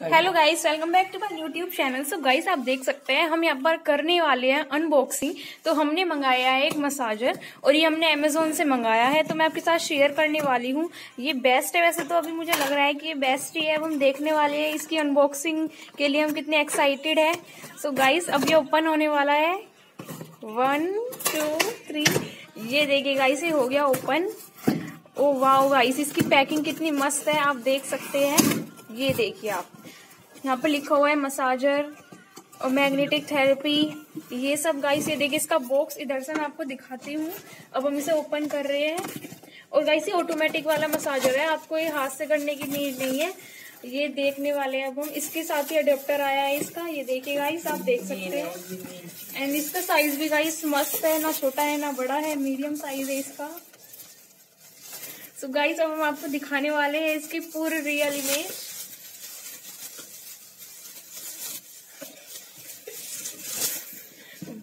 Hello guys welcome back to my YouTube channel so guys आप देख सकते हैं, हम यहाँ पर करने वाले हैं अनबॉक्सिंग तो हमने मंगाया है एक मसाजर और ये हमने अमेजोन से मंगाया है। तो मैं आपके साथ शेयर करने वाली हूँ। ये बेस्ट है वैसे तो अभी मुझे लग रहा है कि ये बेस्ट ही है। अब हम देखने वाले हैं इसकी अनबॉक्सिंग के लिए हम कितने एक्साइटेड है। सो so गाइस अब ये ओपन होने वाला है। वन टू थ्री ये देखिए गाइस ये हो गया ओपन ओ, वाह गाइस इसकी पैकिंग कितनी मस्त है, आप देख सकते हैं। ये देखिए आप, यहाँ पर लिखा हुआ है मसाजर और मैग्नेटिक थेरेपी ये सब गाइस ये देखिए, इसका बॉक्स इधर से मैं आपको दिखाती हूँ। अब हम इसे ओपन कर रहे हैं। और गाइस ये ऑटोमेटिक वाला मसाजर है, आपको ये हाथ से करने की नीड नहीं है। ये देखने वाले हैं अब हम, इसके साथ ही अडेप्टर आया है इसका। ये देखिए गाइस आप देख सकते हैं। एंड इसका साइज़ भी गाइस मस्त है, ना छोटा है, ना बड़ा है मीडियम साइज़ है इसका। सो so गाइस अब हम आपको दिखाने वाले हैं इसकी पूरी रियल इमेज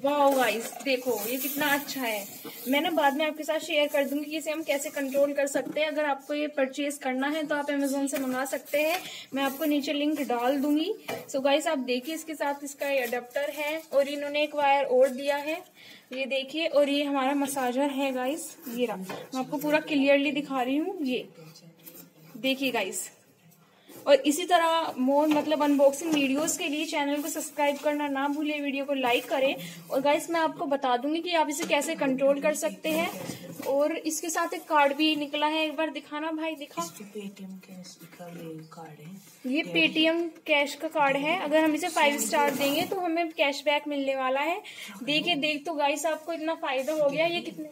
वाओ गाइस देखो, ये कितना अच्छा है। मैं ना बाद में आपके साथ शेयर कर दूँगी कि इसे हम कैसे कंट्रोल कर सकते हैं। अगर आपको ये परचेज करना है तो आप अमेजोन से मंगा सकते हैं। मैं आपको नीचे लिंक डाल दूँगी। सो गाइस आप देखिए इसके साथ इसका अडेप्टर है और इन्होंने एक वायर और दिया है। ये देखिए, और ये हमारा मसाजर है गाइस ये रहा। मैं आपको पूरा क्लियरली दिखा रही हूँ। ये। देखिए गाइस और इसी तरह मोर मतलब अनबॉक्सिंग वीडियोस के लिए चैनल को सब्सक्राइब करना ना भूलिए वीडियो को लाइक करें। और गाइस मैं आपको बता दूँगी कि आप इसे कैसे कंट्रोल कर सकते हैं। और इसके साथ एक कार्ड भी निकला है एक बार दिखाना भाई दिखा। पेटीएम कैश का कार्ड है। ये पेटीएम कैश का कार्ड है। अगर हम इसे फाइव स्टार देंगे तो हमें कैशबैक मिलने वाला है। देखिए देख तो गाइस आपको इतना फ़ायदा हो गया। ये कितने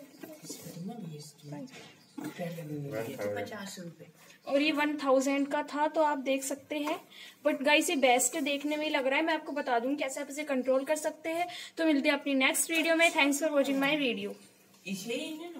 पचास रूपए। और ये वन थाउज़ेंड का था तो आप देख सकते हैं। बट गाइस ये बेस्ट देखने में ही लग रहा है। मैं आपको बता दूँगी कैसे आप इसे कंट्रोल कर सकते हैं। तो मिलते हैं अपनी नेक्स्ट वीडियो में। Thanks for watching my video इसलिए